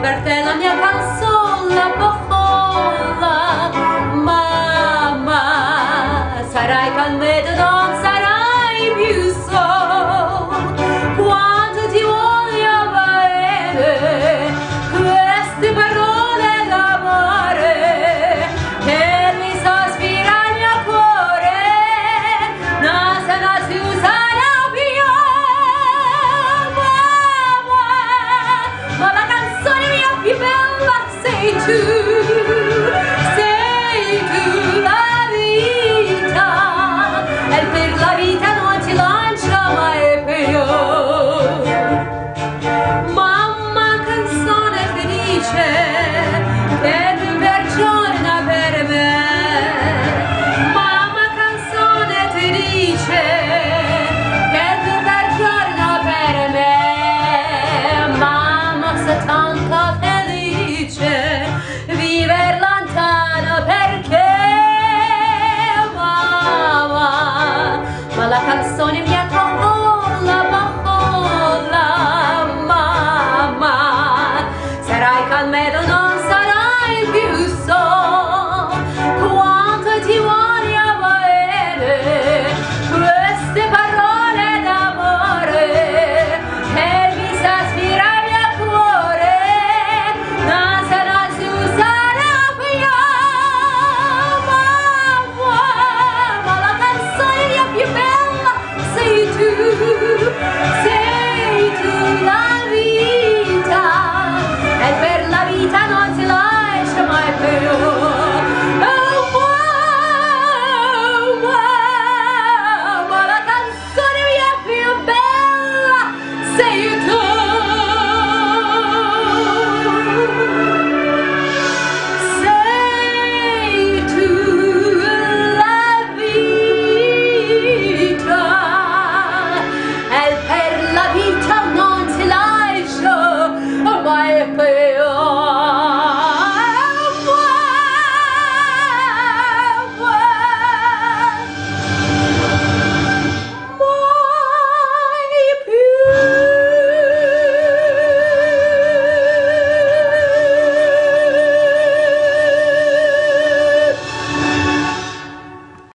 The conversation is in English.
per te to la canzone mi